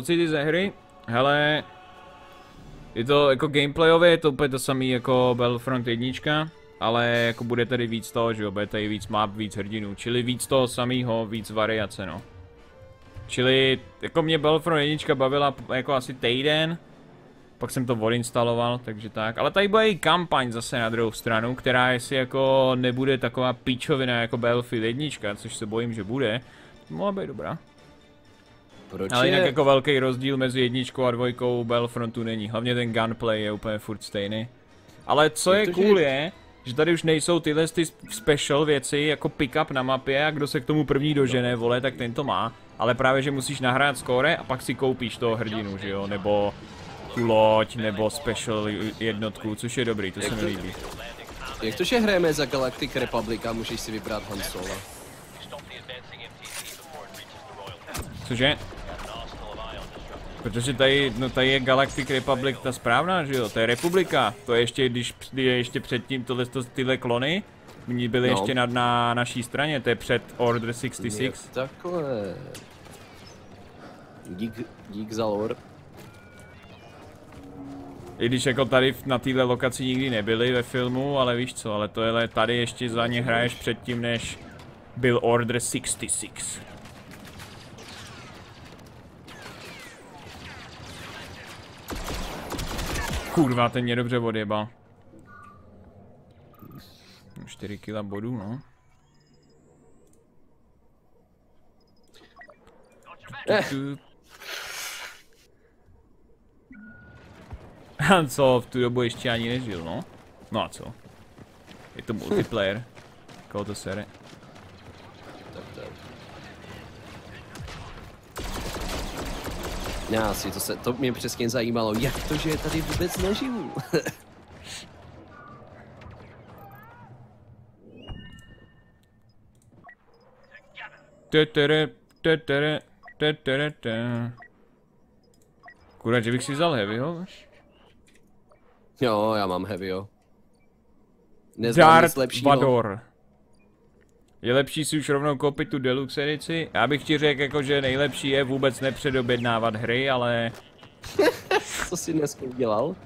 pocity ze hry? Hele, je to jako gameplayově, je to úplně to samé jako Battlefront 1, ale jako bude tady víc toho, že jo, bude tady víc map, víc hrdinů, čili víc toho samého, víc variace, no. Čili, jako mě Battlefront 1 bavila jako asi týden, pak jsem to odinstaloval, takže tak. Ale tady bude i kampaň zase na druhou stranu, která jestli jako nebude taková píčovina jako Battlefield 1, což se bojím, že bude, mohla být dobrá. Proč Ale je... jinak jako velký rozdíl mezi jedničkou a dvojkou Battlefrontu není. Hlavně ten gunplay je úplně furt stejný. Ale co je cool je, že tady už nejsou tyhle ty special věci jako pick-up na mapě a kdo se k tomu první dožene, vole, tak ten to má. Ale právě, že musíš nahrát skóre a pak si koupíš toho hrdinu, že jo, nebo tu loď, nebo special jednotku, což je dobrý, to se mi to- líbí. Jak to, že hrajeme za Galactic Republic a můžeš si vybrat Han Solo? Cože? Protože tady, no tady je Galactic Republic ta správná, že jo? To je republika. To je ještě, když je ještě předtím tohle, to, tyhle klony, Oni byli No. ještě na, na naší straně, to je před Order 66. Je takhle. Dík, dík za lore. I když jako tady na téhle lokaci nikdy nebyli ve filmu, ale víš co, ale to je tady ještě za ně hraješ předtím, než byl Order 66. Kurva, ten mě dobře odjebal. 4 kila bodů, no. Han Solo v tu dobu ještě ani nežil, no. No a co? Je to multiplayer. Koho to sere? Tak, tak. Já si to se, to mě přesně zajímalo, jak to, že je tady vůbec neživu. Tetere, tetere, tetere, te. Kurva, že bych si vzal heavyho? jo, já mám heavy, jo. Neznám nic lepšího. Vador. Je lepší si už rovnou koupit tu deluxe edici? Já bych ti řekl jako, že nejlepší je vůbec nepředobědnávat hry, ale Co jsi dneska udělal?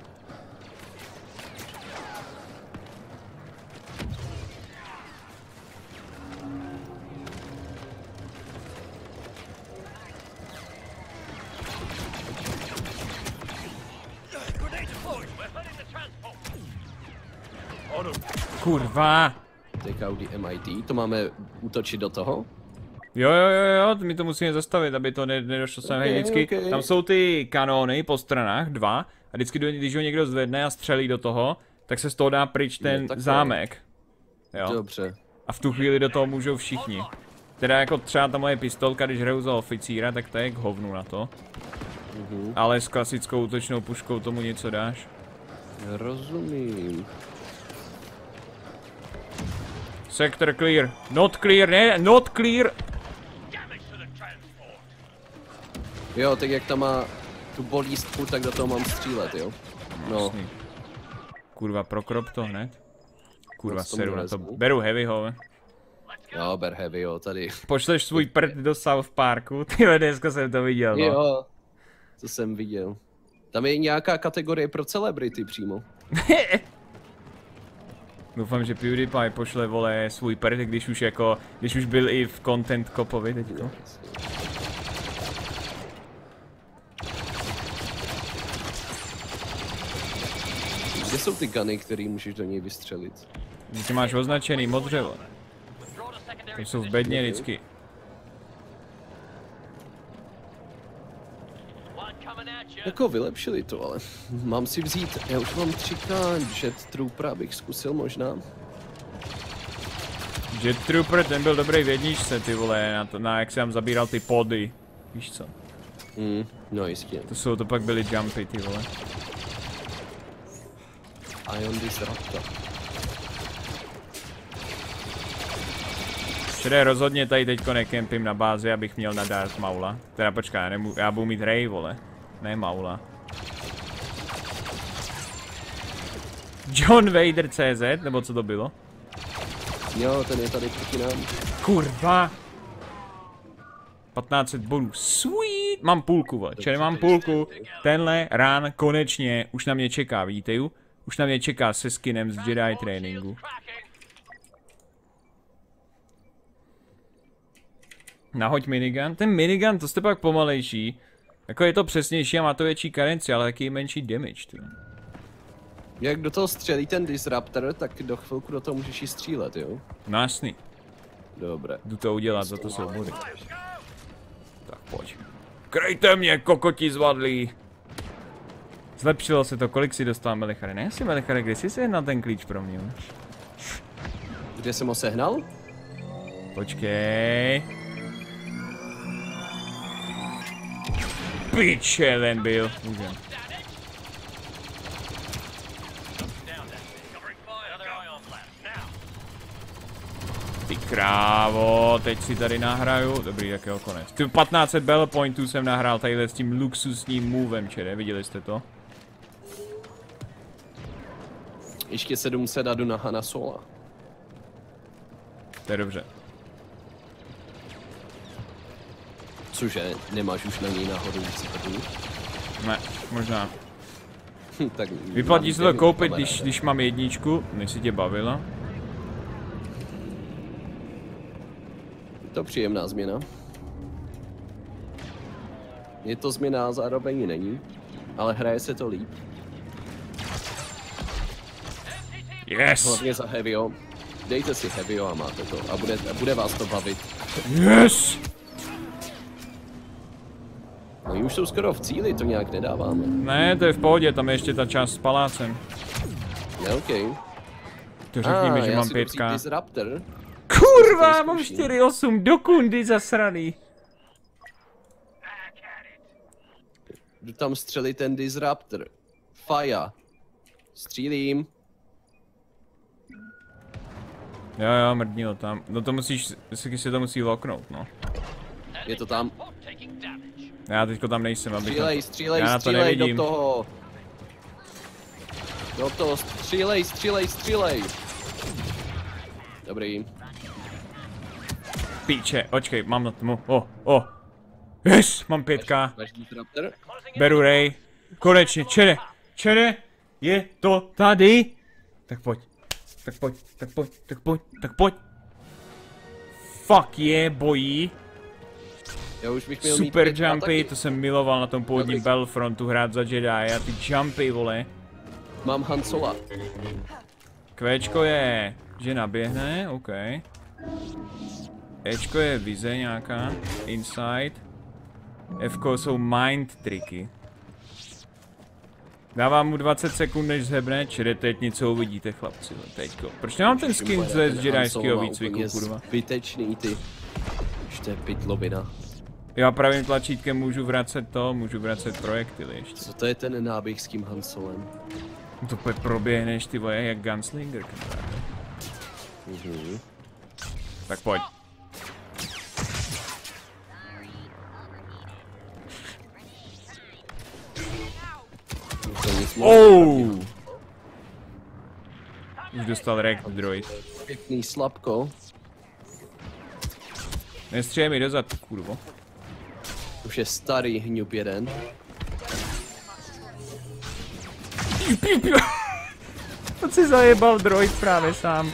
kurva. Take out the MIT, to máme útočit do toho? Jo, jo, jo, jo, my to musíme zastavit, aby to ne, nedošlo sem. Ok, Hej, vždycky, ok. tam jsou ty kanóny po stranách, dva, a vždycky, když ho někdo zvedne a střelí do toho, tak se z toho dá pryč ten takhle. zámek. Jo. Dobře. A v tu chvíli do toho můžou všichni. Teda jako třeba ta moje pistolka, když hraju za oficíra, tak to je k hovnu na to. Mhm. Ale s klasickou útočnou puškou tomu něco dáš. Rozumím. Sector clear. Not clear, ne, not clear. Jo, tak jak tam má tu bolístku, tak do toho mám střílet, jo? No, Jasný. Kurva, prokrop to hned. Kurva, to seru na to. Beru heavyho. jo, ber heavy, jo, tady. Pošleš svůj prd do South Parku. Ty dneska jsem to viděl, no. Jo, to jsem viděl. Tam je nějaká kategorie pro celebrity přímo. Doufám, že PewDiePie pošle, vole, svůj prd, když už jako, když už byl i v content kopovi teďko. Kde jsou ty guny, které můžeš do něj vystřelit? Když máš označený modře, vole. To jsou v bedně vždycky. Jako vylepšili to, ale mám si vzít, já už mám 3K Jet Trooper, abych zkusil možná. Jet Trooper, ten byl dobrý v jedničce, ty vole, na, to, na jak jsem zabíral ty pody. Víš co? Hmm, no jistě. To jsou, to pak byly jumpy, ty vole. Ion Disruptor. Včera rozhodně tady teďko nekempím na bázi, abych měl na Darth Maula. Teda počkej, já, nemů, já budu mít Rey, vole. Ne Maula. John Vader CZ, nebo co to bylo? Jo, ten je tady proti nám. Kurva! 1500 bodů. Sweet! Mám půlku, vole. Čili mám půlku. Tenhle rán konečně už na mě čeká, vidíte ju? Už na mě čeká se skinem z Jedi tréninku. Nahoď minigun. Ten minigun, to jste pak pomalejší. Jako je to přesnější a má to větší karenci, ale taky menší damage, tu. Jak do toho střelí ten Disruptor, tak do chvilku do toho můžeš i střílet, jo? No jasný. Dobré. Jdu to udělat, za to jsou body. Tak pojď. Krejte mě, kokoti zvadlí! Zlepšilo se to, kolik si dostal Melichary? Ne, si Melichary, kde jsi sehnal ten klíč pro mě? Kde jsem ho sehnal? Počkej. Piče, ten byl. Můžem. Ty krávo, teď si tady nahraju, dobrý, tak jo, konec. Ty 1500 battle pointů jsem nahrál tadyhle s tím luxusním movem, čede, viděli jste to? Ještě 700 a jdu na Hana Sola. To je dobře. Cože, nemáš už na něj náhodou víc prdů? Ne, možná. Tak Vyplatí se to koupit, když, když mám jedničku, než si tě bavilo. Je to příjemná změna. Je to změna a zároveň není. Ale hraje se to líp. Yes! Hlavně za Heavyo. Dejte si Heavyo a máte to. A bude, a bude vás to bavit. Yes! Už jsou skoro v cíli, to nějak nedáváme. Ne, to je v pohodě, tam je ještě ta část s palácem. Ne, OK. To řekni mi, Ah, že mám pětka. Disruptor. Kurva, mám vyzkouším. 4,8 do kundy zasraný. Jdu tam střelit ten Disruptor. Fire. Střílím. Jo, jo, mrdnilo tam. No to musíš, si si to musí loknout, no. Je to tam. Já teďko tam nejsem, abych... Střílej, střílej, Já na to střílej do toho. Do toho, střílej, střílej, střílej. Dobrý. Píče, očkej, mám na tomu. O, o. Yes, mám pětka. Beru Ray. Konečně, čere, čere, je to tady. Tak pojď, tak pojď, tak pojď, tak pojď, tak pojď. Fuck je, yeah, bojí. Já už bych měl Super mít jumpy, to jsem miloval na tom původním Dobrý. Battlefrontu hrát za Jedi a ty jumpy, vole. Mám Han Sola. Kvéčko je, že naběhne, OK. Ečko je vize nějaká, insight. Fko jsou mind triky. Dávám mu 20 sekund, než zhebne, čili teď něco uvidíte, chlapci, teďko. Proč nemám ten skin z jedajského výcviku, kurva? Zbytečný ty. Už to je pitlovina. Já pravým tlačítkem můžu vracet to, můžu vracet projektily ještě. Co to je ten náběh s tím Hansolem? To pe- proběhneš ty vole jak gunslinger, kamaráde. Mhm. Tak pojď. Oh! Už dostal rekt droid. Pěkný slabko. Nestřílej mi dozad, kurvo. Už je starý hňup jeden. To si zajebal droid právě sám.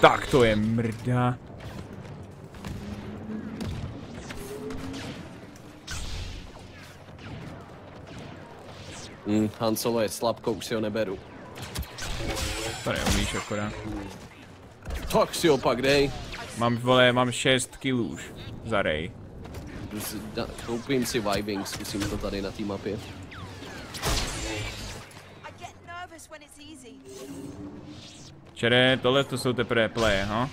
Tak to je mrda. Hm, Han Solo je slabko, už si ho neberu. To neumíš akorát. Tak si ho pak dej. Mám, vole, mám 6 killů už. Za Ray. Jdu si- da- Koupím si Vibing, zkusím to tady na té mapě. Čere, tohle to jsou teprve play, ha?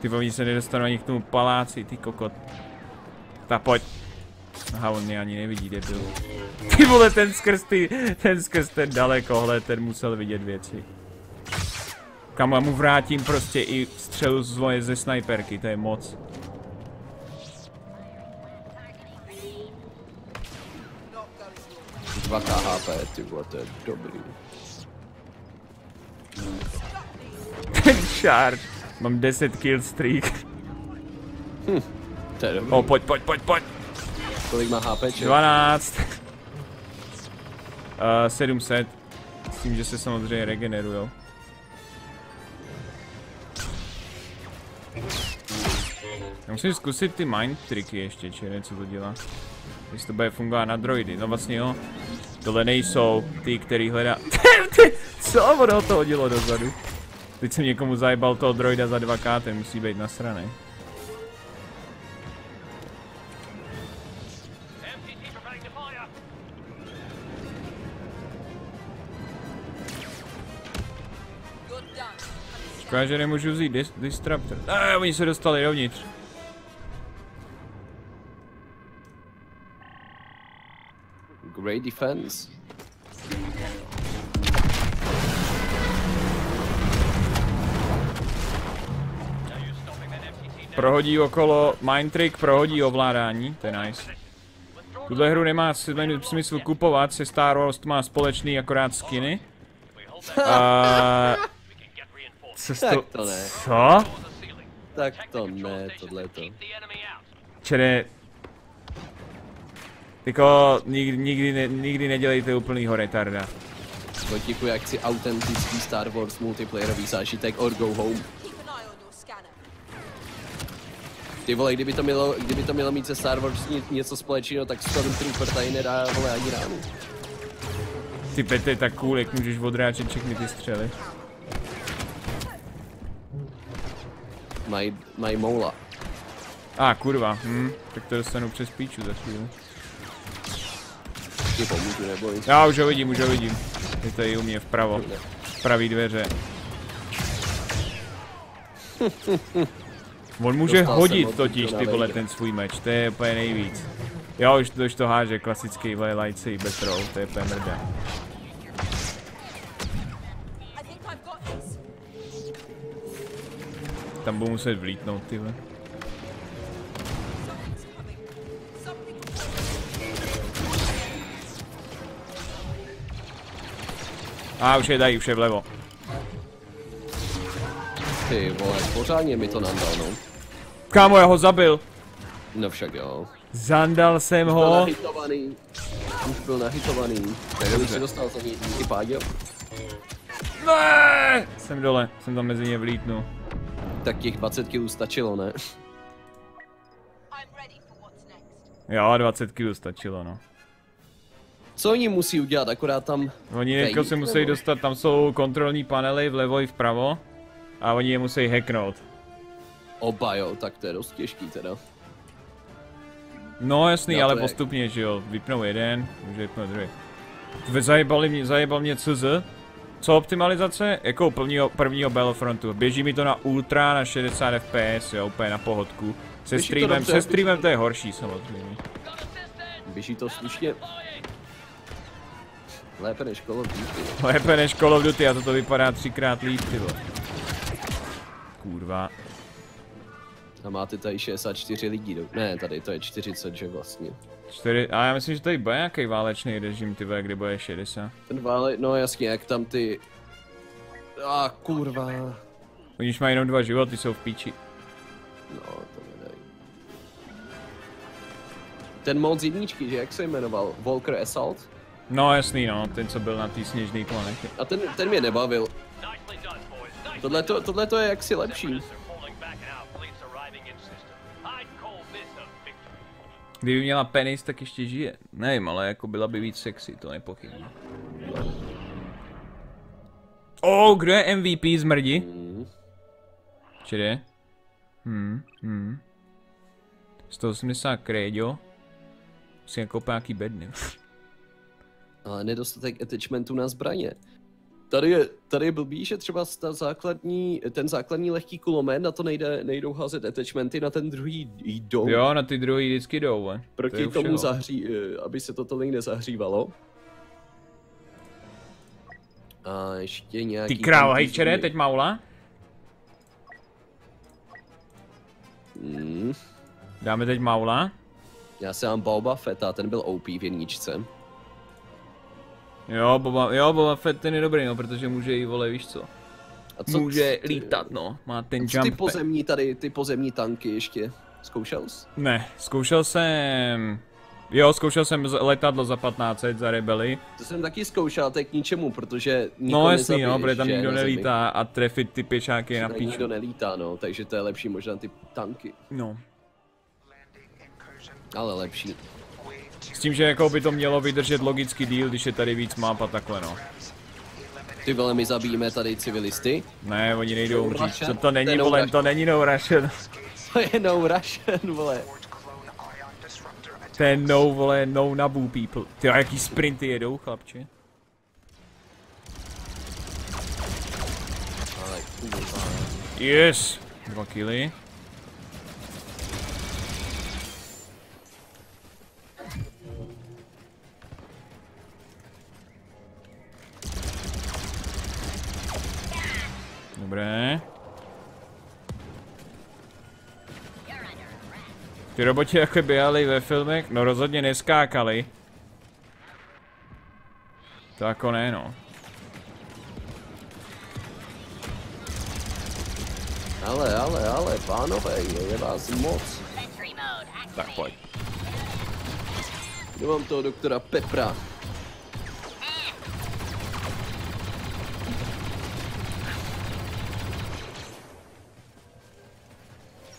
Ty oni se nedostanou ani k tomu paláci, ty kokot. Tak pojď. Aha, on mě ani nevidí, debil. Ty vole, ten skrz ty, ten skrz ten dalekohled, ten musel vidět věci. Kam mu vrátím prostě i střelu z ze snajperky, to je moc. 2k HP, ty vole, to je dobrý. Ten charge. Mám 10 kill streak. To je dobrý. O, pojď, pojď, pojď, pojď. Kolik má HPček? 12. uh, 700. S tím, že se samozřejmě regenerujou. Já musím zkusit ty mind triky ještě, či co to dělá. Jestli to bude fungovat na droidy, no vlastně jo. Tohle nejsou ty, který hledá... co? Ono to hodilo dozadu. Teď jsem někomu zajebal toho droida za 2k, ten musí být nasraný. Škoda, že nemůžu vzít dis Disruptor. Ne, oni se dostali dovnitř. Great defense. Prohodí okolo Mind Trick, prohodí ovládání, to je nice. Tuhle hru nemá sm- smysl kupovat, se Star Wars má společný akorát skiny. A... Co to... to ne. Co? Tak to ne, tohle to. Čere... Jako nikdy, nikdy, ne, nikdy nedělejte úplnýho retarda. Potichu, jak si autentický Star Wars multiplayerový zážitek or go home. Ty vole, kdyby to mělo, kdyby to mělo mít se Star Wars ně- něco společného, tak Stormtrooper tady nedá vole ani ránu. Ty pete tak cool, jak můžeš odráčet všechny ty střely. Mají maj moula. A ah, kurva, hm, tak to dostanu přes píču za chvíli. Ti pomůžu, neboj. Já už ho vidím, už ho vidím. Je tady u mě vpravo. Pravý dveře. On může Dostal hodit od totiž ty vole ten svůj meč, to je úplně nejvíc. Jo, už to, už to háže, klasický vole lightsaber throw, to je úplně. I. Tam budu muset vlítnout ty vole. A už je dají, už je vlevo. Ty vole, pořádně mi to nandal, no. Kámo, já ho zabil. No však jo. Zandal jsem Byl ho. nahitovaný. Už byl nahitovaný. Tak už si dostal za ní díky pádě. Ne! Jsem dole, jsem tam mezi ně vlítnul. Tak těch 20 kg stačilo, ne? Jo, 20 kg stačilo no. Co oni musí udělat, akorát tam... Oni jako se musí dostat, tam jsou kontrolní panely vlevo i vpravo. A oni je musí hacknout. Oba jo, tak to je dost těžký teda. No jasný, Já ale postupně, že jo. Vypnou jeden, může vypnout druhý. Vy zajebali mě, zajebal mě CZ. Co optimalizace? Jako prvního, prvního Battlefrontu. Běží mi to na ultra, na 60 fps, jo, úplně na pohodku. Se Běží streamem, dobře, se streamem to- to je horší samozřejmě. Běží to slušně. Lépe než Call of Duty. Lépe než Call of Duty a toto vypadá třikrát líp, ty. Kurva. A máte tady 64 lidí. Do... Ne, tady to je 40, že vlastně. Čtyři, a já myslím, že tady bude nějaký válečný režim, ty kde bude 60. Ten vále, no jasně, jak tam ty... A kurva. Oni už mají jenom dva životy, jsou v píči. No, to nedají. Ten mod z jedničky, že jak se jmenoval? Walker Assault? No jasný no, ten co byl na té sněžné planetě. A ten, ten mě nebavil. Tohle to, tohle to je jaksi lepší. Kdyby měla penis, tak ještě žije. Nevím, ale jako byla by víc sexy, to nepochybně. Oh, kdo je MVP z mrdi? Hmm. Čede? Hmm, hmm. 180 kréďo. Si jako nějaký bedny. Ale nedostatek attachmentu na zbraně. Tady je, tady je blbý, že třeba ta základní, ten základní lehký kulomet, na to nejde, nejdou házet attachmenty, na ten druhý jdou. Jo, na ty druhý vždycky jdou. To je Proti u tomu všeho. zahří, eh, aby se to tolik nezahřívalo. A ještě nějaký... Ty krávo, tam ty hej, čere, zbraně. teď maula? Hmm. Dáme teď maula? Já se mám Boba Fetta, ten byl OP v jedničce. Jo, Boba, jo, Boba Fett ten je dobrý, no, protože může i vole, víš co? A co může ty- lítat, no. Má ten Co ty jump pad. pozemní tady, ty pozemní tanky ještě. Zkoušel jsi? Ne, zkoušel jsem... Jo, zkoušel jsem letadlo za 1500 za rebely. To jsem taky zkoušel, to je k ničemu, protože No jasný, no, protože tam nikdo nelítá a trefit ty pěšáky je na píču. nikdo nelítá, no, takže to je lepší možná ty tanky. No. Ale lepší. S tím, že jako by to mělo vydržet logický díl, když je tady víc map a takhle no. Ty vole, my zabijeme tady civilisty. Ne, oni nejdou co to není, To je no vole, to není no Russian. To je no Russian, vole. To je no, vole, no nabu people. Ty a jaký sprinty jedou, chlapče. Yes! Dva killy. Dobré. Ty roboti jako běhali ve filmech, no rozhodně neskákali. To jako ne no. Ale, ale, ale, pánové, je, je vás moc. Tak pojď. Jdu mám toho doktora Pepra.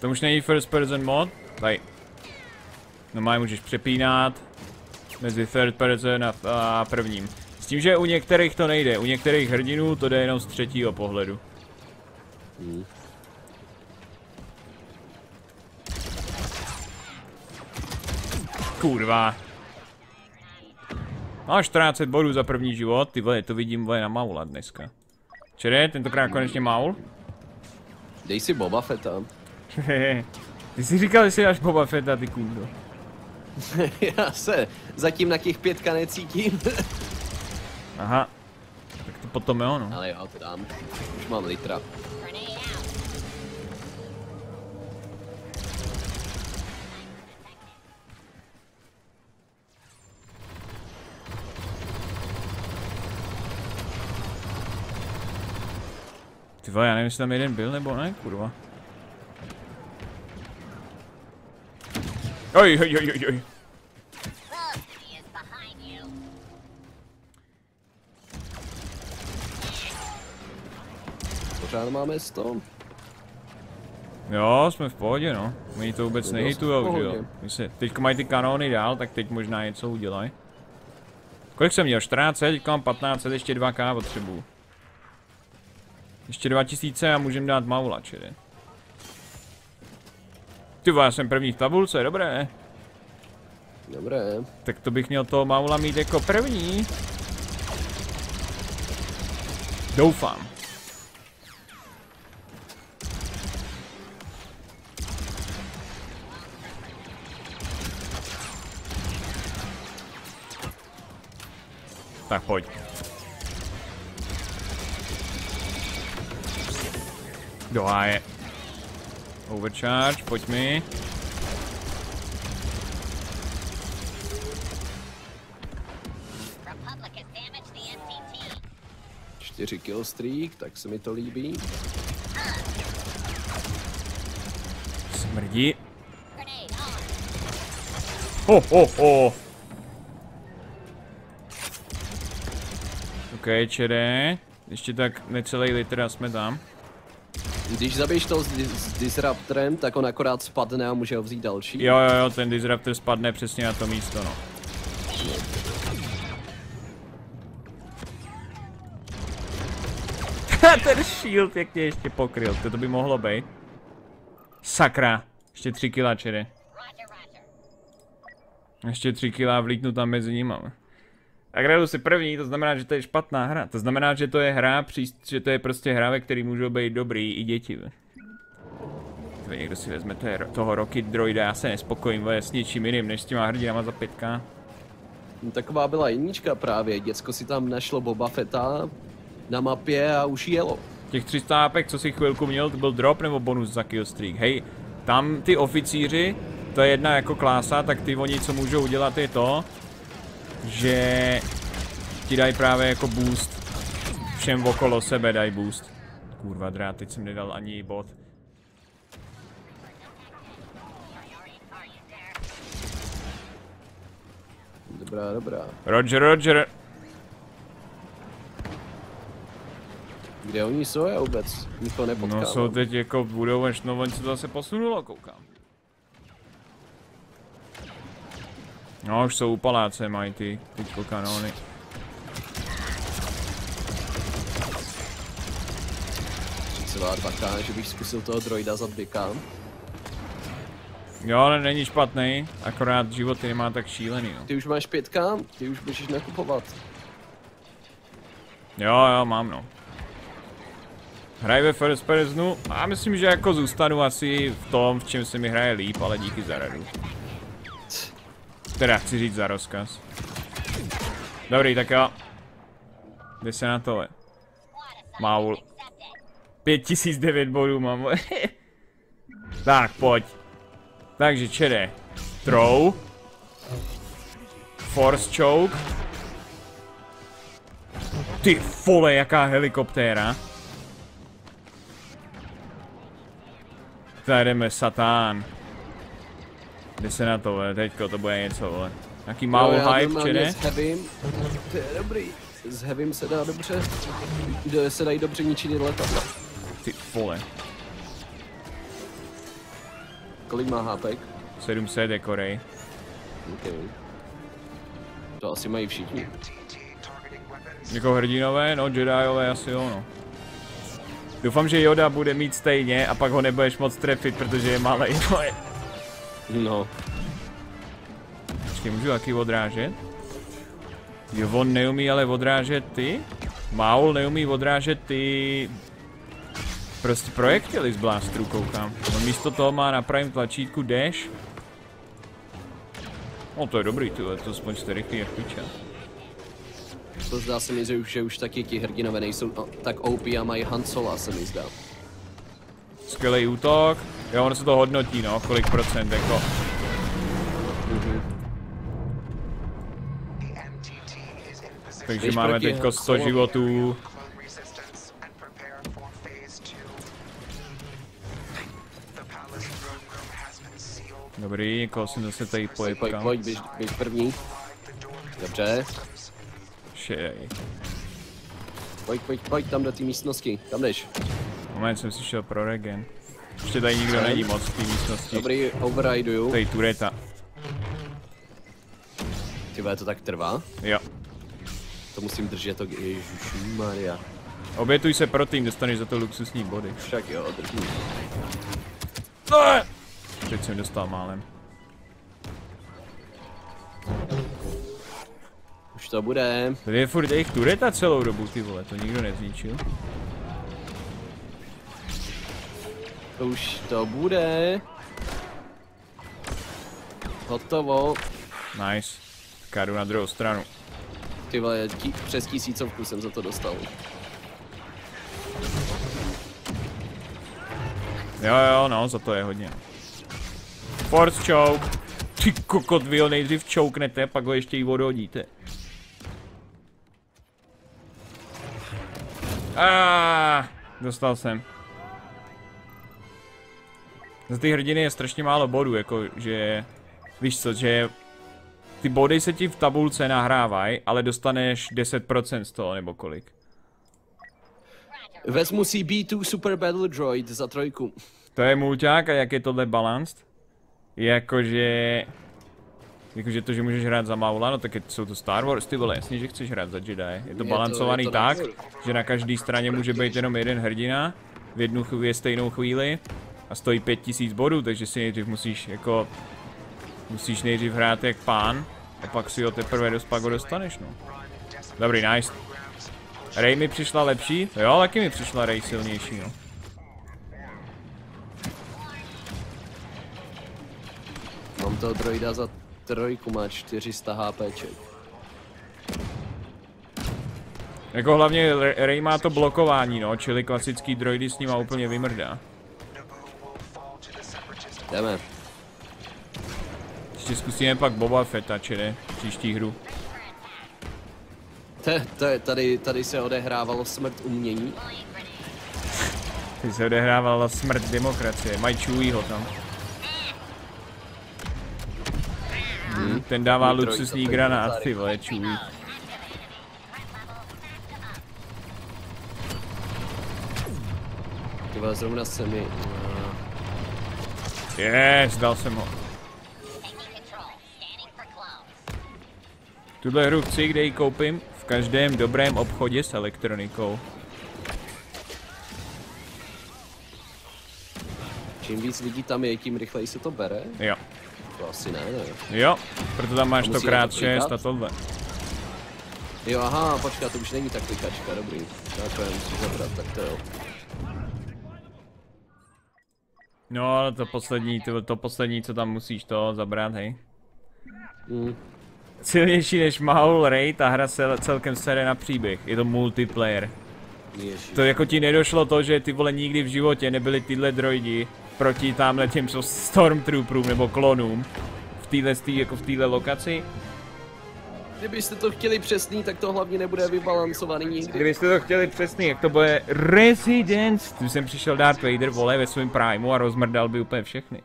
To už není first person mod? Tady. Normálně můžeš přepínat mezi third person a, a prvním. S tím, že u některých to nejde, u některých hrdinů to jde jenom z třetího pohledu. Kurva. Máš 14 bodů za první život, ty vole, to vidím vole na Maula dneska. Čere, tentokrát konečně Maul? Dej si Boba Fetta. Ty jsi říkal, že si dáš Boba Fetta, ty kundo. Já se zatím na těch pětka necítím. Aha. Tak to potom jo, no. ale jo, to dám. Už mám litra. Ty vole, já nevím, jestli tam jeden byl nebo ne, kurva. Oj, oj, oj, oj, oj. Pořád máme 100. Jo, jsme v pohodě, no. Oni to vůbec nehitujou, že jo. se, teďko mají ty kanóny dál, tak teď možná něco udělají. Kolik jsem měl? 14, teďka mám 15, ještě 2k potřebuju. Ještě 2000 a můžem dát maula, čili. Ty já jsem první v tabulce, dobré. Dobré. Tak to bych měl toho maula mít jako první. Doufám. Tak pojď. Do háje. Overcharge, pojď mi. Republic has damaged the NCT. 4 kill streak, tak se mi to líbí. Smrdí. Ho, ho, ho. OK, čere. Ještě tak necelý litr a jsme tam. Když zabiješ to s, dis- s Disruptorem, tak on akorát spadne a může ho vzít další. Jo, jo, jo, ten disruptor spadne přesně na to místo, no. ten shield, jak tě ještě pokryl, to, to by mohlo být. Sakra, ještě 3 kila, čere. Roger, roger. Ještě 3 kila vlítnu tam mezi nima. A hraju si první, to znamená, že to je špatná hra. To znamená, že to je hra, že to je prostě hra, ve který můžou být dobrý i děti. ve. Tyve, někdo si vezme to je, toho Rocket Droida, já se nespokojím ve, s ničím jiným, než s těma hrdinama za pětka. No, Taková byla jednička právě. Děcko si tam našlo Boba Fetta na mapě a už jelo. Těch 300 ápek, co si chvilku měl, to byl drop nebo bonus za killstreak. Hej, tam ty oficíři, to je jedna jako klása, tak ty oni co můžou udělat je to, že ti dají právě jako boost. Všem okolo sebe dají boost. Kurva drát, teď jsem nedal ani bod. Dobrá, dobrá. Roger, Roger. Kde oni jsou já vůbec? nikdo nepotkal No jsou teď jako budou, až no, se to zase posunulo, koukám. No už jsou u paláce, mají ty, teďko kanóny. Celá dvaká, že bych zkusil toho droida za dvěka. Jo, ale není špatný, akorát životy nemá tak šílený, no. Ty už máš pětka, ty už můžeš nakupovat. Jo, jo, mám no. Hraj ve first personu a myslím, že jako zůstanu asi v tom, v čem se mi hraje líp, ale díky za radu. Teda chci říct za rozkaz. Dobrý, tak jo. Jde se na tohle. Maul. Accepted. 5009 bodů mám. tak, pojď. Takže čede. Throw. Force choke. Ty vole, jaká helikoptéra. Tady jdeme satán. Jde se na to, vole, teďko to bude něco, vole. Jaký málo Jo, já hype, normálně čede? S heavym, to je dobrý. S heavym se dá dobře, se dají dobře ničit letadla. Ty vole. Kolik má hápek? 700 jako rej. Okay. To asi mají všichni. Jako hrdinové, no Jediové asi jo, no. Doufám, že Yoda bude mít stejně a pak ho nebudeš moc trefit, protože je malej. No, Počkej, můžu taky odrážet? Jo, on neumí ale odrážet ty? Maul neumí odrážet ty... Prostě projektily z blastru, koukám. On místo toho má na pravém tlačítku dash. No to je dobrý, ty vole, to aspoň jste rychlý jak piča. to zdá se mi, že už, že už taky ti hrdinové nejsou no, tak OP a mají Han Sola, se mi zdá. Skvělý útok. Jo, ono se to hodnotí, no, kolik procent, jako. Takže máme teďko 100 Solovi. životů. Dobrý, jako jsem zase tady Pojď, pojď, běž, běž první. Dobře, Šej. pojď, pojď, pojď tam do té místnosti, tam jdeš. Moment, jsem si šel pro regen. Ještě tady nikdo není moc v té místnosti. Dobrý, overriduju. Tady tureta. Ty to tak trvá? Jo. To musím držet, to Maria. Obětuj se pro tým, dostaneš za to luxusní body. Však jo, držím. Teď jsem dostal málem. Už to bude. Tady je furt jejich tureta celou dobu, ty vole, to nikdo nezničil. Už to bude. Hotovo. Nice. Tak na druhou stranu. Ty vole, tí, přes tisícovku jsem za to dostal. Jo, jo, no, za to je hodně. Force choke. Ty kokot, vy ho nejdřív chouknete, pak ho ještě i odhodíte. Ah, dostal jsem. Za ty hrdiny je strašně málo bodů, jako že... Víš co, že... Ty body se ti v tabulce nahrávají, ale dostaneš 10% z toho, nebo kolik. Vezmu si B2 Super Battle Droid za trojku. To je mulťák a jak je tohle balanced? Jakože... Jakože to, že můžeš hrát za Maula, no tak je, jsou to Star Wars, ty vole, jasně, že chceš hrát za Jedi. Je to Je to- balancovaný je to tak, že na každé straně může být jenom jeden hrdina, v jednu chvíli stejnou chvíli a stojí 5000 bodů, takže si nejdřív musíš jako... Musíš nejdřív hrát jak pán a pak si ho teprve dost, pak ho dostaneš, no. Dobrý, nice. Ray mi přišla lepší? Jo, taky mi přišla Ray silnější, no. Mám toho droida za trojku, má 400 HPček. Jako hlavně Ra- Ray má to blokování, no, čili klasický droidy s nima úplně vymrdá. Jdeme. Ještě zkusíme pak Boba Fetta, čili příští hru. Te, te, tady, tady se odehrávalo smrt umění. Ty se odehrávala smrt demokracie, mají Chewieho tam. Ten dává luxusní granát, tady. ty vole, čuj. Ty vole, zrovna se mi... Yes, dal jsem ho. Tuhle hru chci, kde ji koupím, v každém dobrém obchodě s elektronikou. čím víc lidí tam je, tím rychleji se to bere? Jo. To asi ne, ne. Jo, proto tam máš to krát to klikat? 6 a tohle. Jo, aha, počkat, to už není ta klikačka, dobrý. Takhle, musíš zabrat, tak to jo. No, ale to poslední, to, to poslední, co tam musíš to zabrat, hej. Mm. Silnější než Maul Raid, ta hra se celkem sere na příběh, je to multiplayer. Ježiš. To jako ti nedošlo to, že ty vole nikdy v životě nebyly tyhle droidi proti tamhle těm co Stormtrooperům nebo klonům v téhle jako v téhle lokaci. Kdybyste to chtěli přesný, tak to hlavně nebude vybalancovaný nikdy. Kdybyste to chtěli přesný, jak to bude Residence, tu jsem přišel Darth Vader, vole, ve svém primu a rozmrdal by úplně všechny.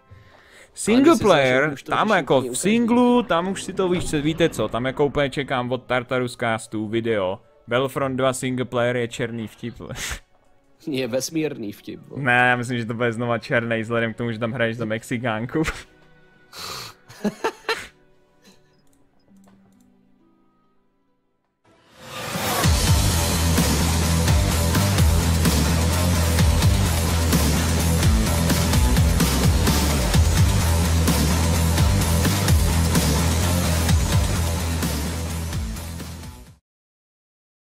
Single player, tam jako v singlu, tam už si to víš, co víte co, tam jako úplně čekám od Tartarus castu video. Battlefront 2 single player je černý vtip. Je vesmírný vtip. vole. ne, já myslím, že to bude znova černý, vzhledem k tomu, že tam hraješ za Mexikánku.